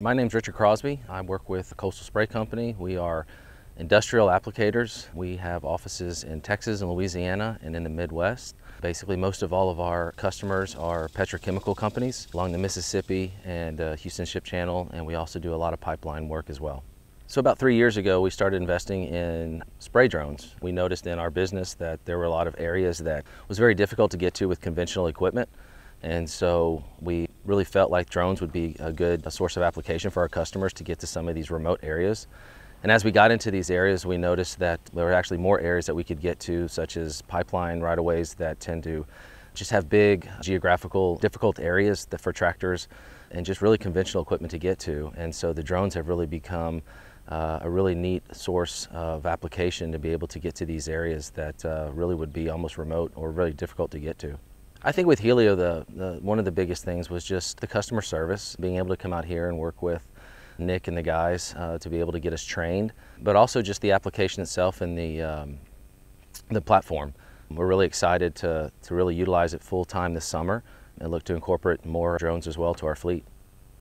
My name is Richard Crosby. I work with Coastal Spray Company. We are industrial applicators. We have offices in Texas and Louisiana and in the Midwest. Basically, most of all of our customers are petrochemical companies along the Mississippi and uh, Houston Ship Channel, and we also do a lot of pipeline work as well. So about three years ago, we started investing in spray drones. We noticed in our business that there were a lot of areas that was very difficult to get to with conventional equipment. And so we really felt like drones would be a good a source of application for our customers to get to some of these remote areas. And as we got into these areas, we noticed that there were actually more areas that we could get to, such as pipeline right-of-ways that tend to just have big geographical difficult areas for tractors and just really conventional equipment to get to. And so the drones have really become uh, a really neat source of application to be able to get to these areas that uh, really would be almost remote or really difficult to get to. I think with Hylio, the, the, one of the biggest things was just the customer service, being able to come out here and work with Nick and the guys uh, to be able to get us trained, but also just the application itself and the, um, the platform. We're really excited to, to really utilize it full time this summer and look to incorporate more drones as well to our fleet.